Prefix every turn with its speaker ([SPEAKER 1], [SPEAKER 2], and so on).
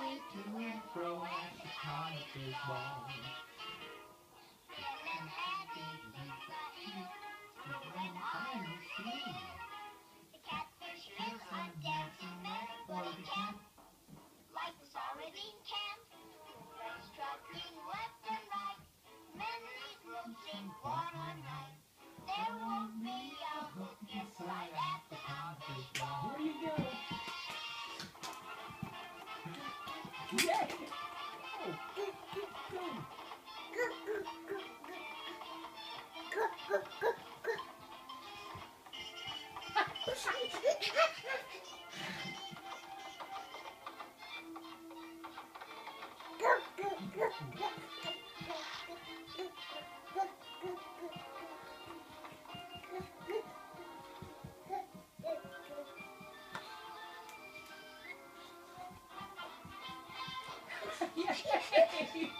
[SPEAKER 1] sway to and fro the tonic ball. born. And then heavy, but he's the.
[SPEAKER 2] yeah.